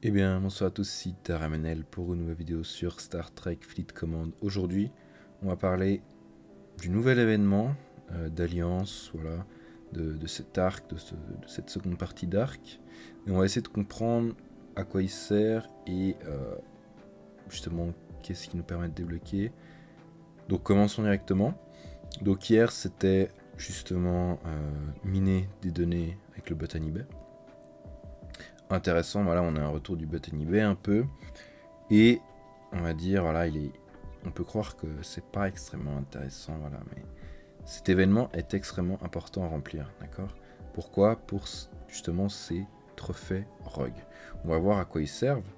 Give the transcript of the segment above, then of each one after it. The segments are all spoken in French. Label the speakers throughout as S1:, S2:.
S1: Eh bien, bonsoir à tous, c'est Taramenel pour une nouvelle vidéo sur Star Trek Fleet Command. Aujourd'hui, on va parler du nouvel événement euh, d'Alliance, voilà, de, cet arc, de, cette seconde partie d'arc. Et on va essayer de comprendre à quoi il sert et euh, justement qu'est-ce qui nous permet de débloquer. Donc commençons directement. Donc hier, c'était justement euh, miner des données avec le Botany Bay intéressant. Voilà, on a un retour du button eBay un peu. Et on va dire, voilà, il est. On peut croire que c'est pas extrêmement intéressant, voilà, mais cet événement est extrêmement important à remplir, d'accord? Pourquoi? Pour justement ces trophées ROG. On va voir à quoi ils servent.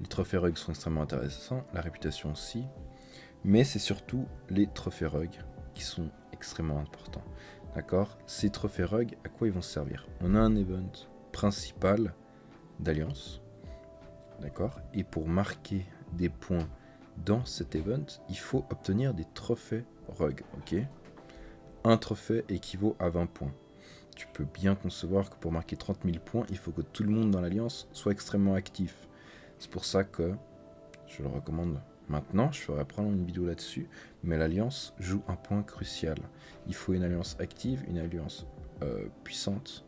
S1: Les trophées ROG sont extrêmement intéressants, la réputation aussi, mais c'est surtout les trophées ROG qui sont extrêmement importants. D'accord? Ces trophées ROG, à quoi ils vont servir? On a un event principal d'alliance. D'accord Et pour marquer des points dans cet event, il faut obtenir des trophées rogue. Ok Un trophée équivaut à 20 points. Tu peux bien concevoir que pour marquer 30 000 points, il faut que tout le monde dans l'alliance soit extrêmement actif. C'est pour ça que je le recommande maintenant. Je ferai prendre une vidéo là-dessus. Mais l'alliance joue un point crucial. Il faut une alliance active, une alliance euh, puissante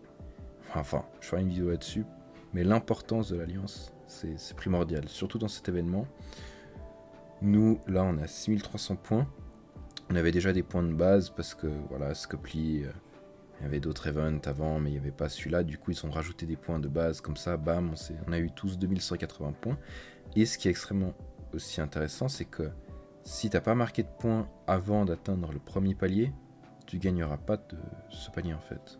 S1: Enfin, je ferai une vidéo là-dessus. Mais l'importance de l'alliance, c'est primordial. Surtout dans cet événement. Nous, là, on a 6300 points. On avait déjà des points de base parce que, voilà, Scopely, euh, il y avait d'autres events avant, mais il n'y avait pas celui-là. Du coup, ils ont rajouté des points de base. Comme ça, bam, on, a eu tous 2180 points. Et ce qui est extrêmement aussi intéressant, c'est que si tu n'as pas marqué de points avant d'atteindre le premier palier, tu gagneras pas de ce palier en fait.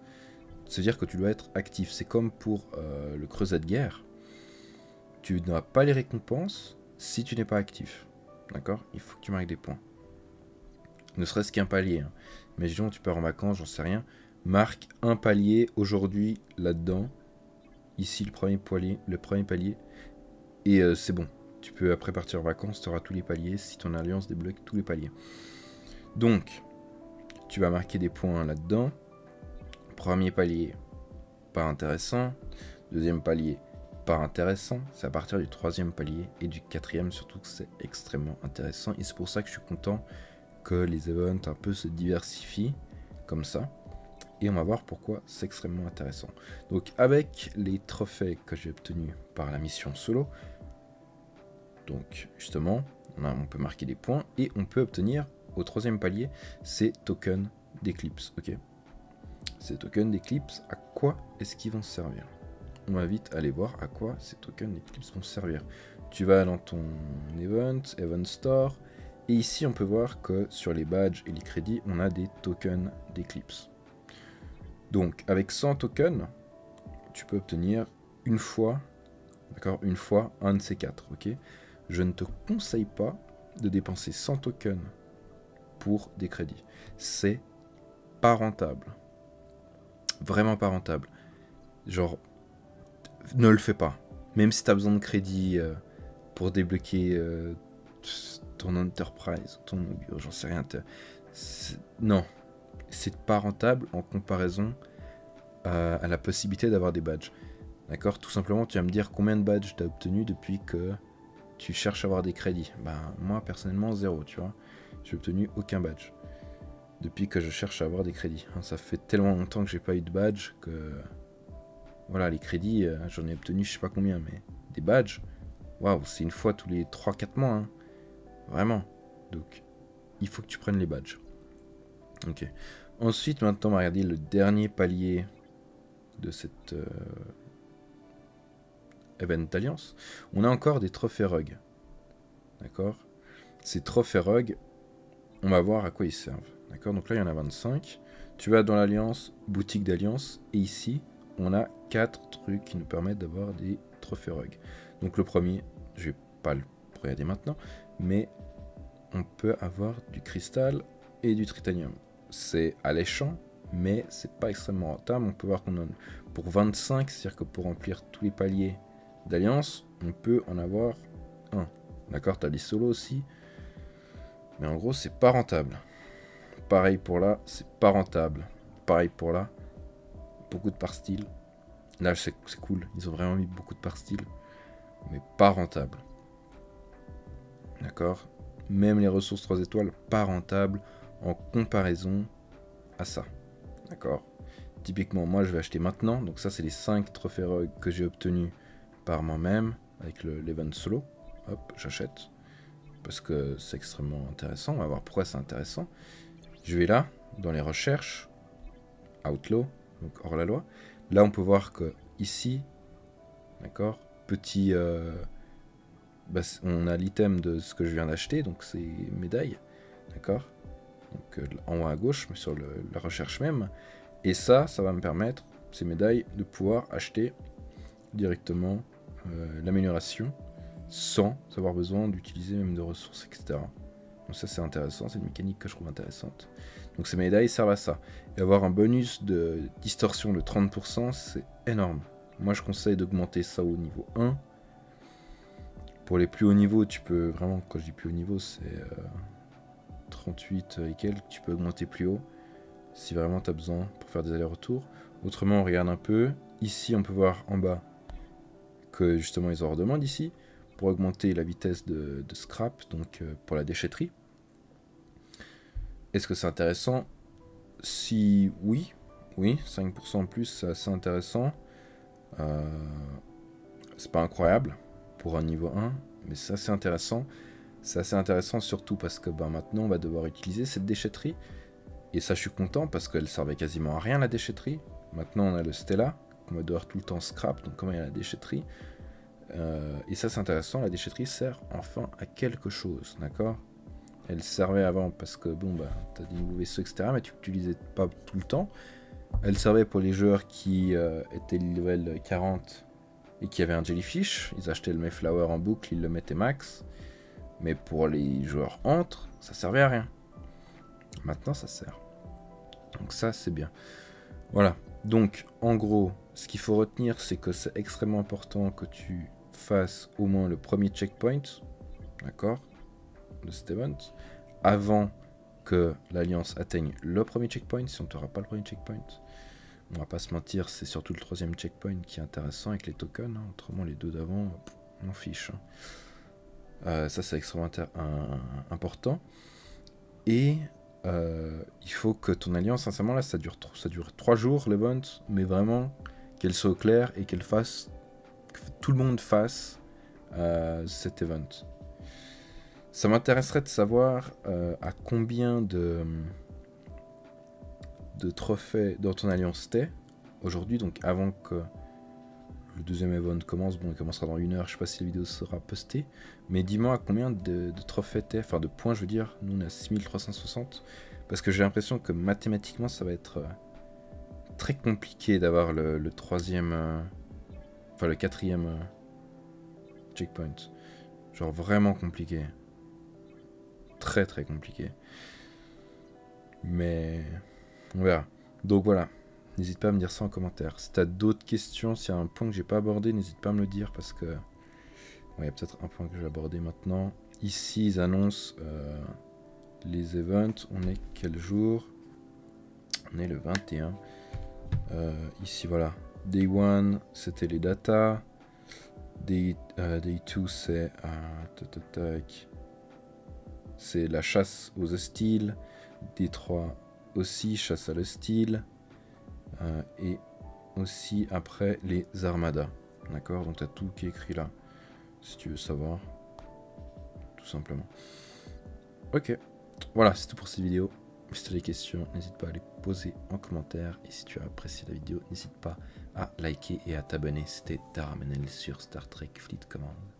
S1: C'est-à-dire que tu dois être actif. C'est comme pour euh, le creuset de guerre. Tu n'as pas les récompenses si tu n'es pas actif. D'accord? Il faut que tu marques des points. Ne serait-ce qu'un palier. Hein. Imaginons tu pars en vacances, j'en sais rien. Marque un palier aujourd'hui là-dedans. Ici le premier palier. Le premier palier. Et euh, c'est bon. Tu peux après partir en vacances, tu auras tous les paliers si ton alliance débloque tous les paliers. Donc, tu vas marquer des points là-dedans. Premier palier, pas intéressant. Deuxième palier, pas intéressant. C'est à partir du troisième palier et du quatrième surtout que c'est extrêmement intéressant. Et c'est pour ça que je suis content que les events un peu se diversifient comme ça. Et on va voir pourquoi c'est extrêmement intéressant. Donc avec les trophées que j'ai obtenus par la mission solo, donc justement, on, peut marquer des points et on peut obtenir au troisième palier ces tokens d'éclipse. ok? Ces tokens d'Eclipse, à quoi est-ce qu'ils vont servir? On va vite aller voir à quoi ces tokens d'Eclipse vont servir. Tu vas dans ton event, event store, et ici on peut voir que sur les badges et les crédits, on a des tokens d'Eclipse. Donc avec 100 tokens, tu peux obtenir une fois, d'accord, une fois un de ces quatre, ok? Je ne te conseille pas de dépenser 100 tokens pour des crédits. C'est pas rentable vraiment pas rentable. Genre, ne le fais pas. Même si tu as besoin de crédit euh, pour débloquer euh, ton enterprise, ton j'en sais rien. Non, c'est pas rentable en comparaison à, la possibilité d'avoir des badges. D'accord? Tout simplement, tu vas me dire combien de badges tu as obtenu depuis que tu cherches à avoir des crédits. Ben, moi, personnellement, zéro, tu vois. J'ai obtenu aucun badge depuis que je cherche à avoir des crédits. Hein, ça fait tellement longtemps que j'ai pas eu de badge que voilà, les crédits, euh, j'en ai obtenu je sais pas combien, mais des badges, waouh, c'est une fois tous les 3-4 mois, hein. vraiment. Donc, il faut que tu prennes les badges. Ok. Ensuite, maintenant, on va regarder le dernier palier de cette euh, Event Alliance. On a encore des trophées ROG. D'accord? Ces trophées ROG, on va voir à quoi ils servent. D'accord Donc là, il y en a 25. Tu vas dans l'Alliance, boutique d'Alliance, et ici, on a 4 trucs qui nous permettent d'avoir des trophées ROG. Donc le premier, je vais pas le regarder maintenant, mais on peut avoir du cristal et du tritanium. C'est alléchant, mais c'est pas extrêmement rentable. On peut voir qu'on en pour 25, c'est-à-dire que pour remplir tous les paliers d'alliance, on peut en avoir un. D'accord, tu as des solos aussi. Mais en gros, c'est pas rentable. Pareil pour là, c'est pas rentable. Pareil pour là, beaucoup de par style. Là, c'est cool, ils ont vraiment mis beaucoup de par style. mais pas rentable. D'accord? Même les ressources 3 étoiles, pas rentable en comparaison à ça. D'accord? Typiquement, moi, je vais acheter maintenant. Donc ça, c'est les 5 trophées que j'ai obtenus par moi-même avec l'event solo. Hop, j'achète. Parce que c'est extrêmement intéressant. On va voir pourquoi c'est intéressant. Je vais là, dans les recherches. Outlaw, donc hors la loi. Là, on peut voir que ici, d'accord, petit... Euh, bah, on a l'item de ce que je viens d'acheter, donc c'est médaille, d'accord Donc euh, en haut à gauche, mais sur la recherche même. Et ça, ça va me permettre, ces médailles, de pouvoir acheter directement euh, l'amélioration sans avoir besoin d'utiliser même de ressources, etc. Donc ça c'est intéressant, c'est une mécanique que je trouve intéressante. Donc ces médailles servent à ça. Et avoir un bonus de distorsion de 30%, c'est énorme. Moi je conseille d'augmenter ça au niveau 1. Pour les plus hauts niveaux, tu peux vraiment, quand je dis plus haut niveau, c'est 38 euh, et quelques, tu peux augmenter plus haut si vraiment tu as besoin pour faire des allers-retours. Autrement, on regarde un peu. Ici, on peut voir en bas que justement ils en redemandent ici pour augmenter la vitesse de, scrap, donc euh, pour la déchetterie. Est-ce que c'est intéressant? Si oui, oui, 5% en plus, c'est assez intéressant. Euh, c'est pas incroyable pour un niveau 1, mais c'est assez intéressant. C'est assez intéressant surtout parce que ben, maintenant on va devoir utiliser cette déchetterie et ça, je suis content parce qu'elle servait quasiment à rien la déchetterie. Maintenant, on a le Stella, qu'on va devoir tout le temps scrap, donc comment il y a la déchetterie? Euh, et ça, c'est intéressant, la déchetterie sert enfin à quelque chose, d'accord? Elle servait avant parce que, bon, bah, t'as des nouveaux vaisseaux, etc., mais tu n'utilisais pas tout le temps. Elle servait pour les joueurs qui euh, étaient level 40 et qui avaient un Jellyfish. Ils achetaient le Mayflower en boucle, ils le mettaient max. Mais pour les joueurs entre, ça servait à rien. Maintenant, ça sert. Donc ça, c'est bien. Voilà. Donc, en gros, ce qu'il faut retenir, c'est que c'est extrêmement important que tu fasses au moins le premier checkpoint, d'accord, de cet event, avant que l'Alliance atteigne le premier checkpoint, si on ne pas le premier checkpoint. On va pas se mentir, c'est surtout le troisième checkpoint qui est intéressant avec les tokens. Hein. Autrement, les deux d'avant, on fiche. Hein. Euh, ça, c'est extrêmement important. Et euh, il faut que ton alliance, sincèrement, là, ça dure, ça dure 3 jours l'event, mais vraiment qu'elle soit claire et qu'elle fasse, que tout le monde fasse euh, cet event. Ça m'intéresserait de savoir euh, à combien de, de trophées dans ton alliance t'es aujourd'hui, donc avant que le deuxième event commence, bon il commencera dans une heure, je sais pas si la vidéo sera postée, mais dis-moi combien de, trophées t'es, enfin de points je veux dire, nous on a 6360, parce que j'ai l'impression que mathématiquement ça va être euh, très compliqué d'avoir le, troisième, euh, enfin le quatrième euh, checkpoint, genre vraiment compliqué, très très compliqué, mais on verra, donc voilà. N'hésite pas à me dire ça en commentaire. Si t'as d'autres questions, s'il y a un point que j'ai pas abordé, n'hésite pas à me le dire parce que. il y a peut-être un point que je vais aborder maintenant. Ici, ils annoncent euh, les events. On est quel jour? On est le 21. Euh, ici, voilà. Day 1, c'était les datas. Day, 2, euh, c'est. c'est la chasse aux hostiles. Day 3 aussi, chasse à l'hostile. Euh, et aussi après les armadas. D'accord? Donc tu as tout qui est écrit là, si tu veux savoir. Tout simplement. Ok. Voilà, c'est tout pour cette vidéo. Si tu as des questions, n'hésite pas à les poser en commentaire. Et si tu as apprécié la vidéo, n'hésite pas à liker et à t'abonner. C'était Daramenel sur Star Trek Fleet Command.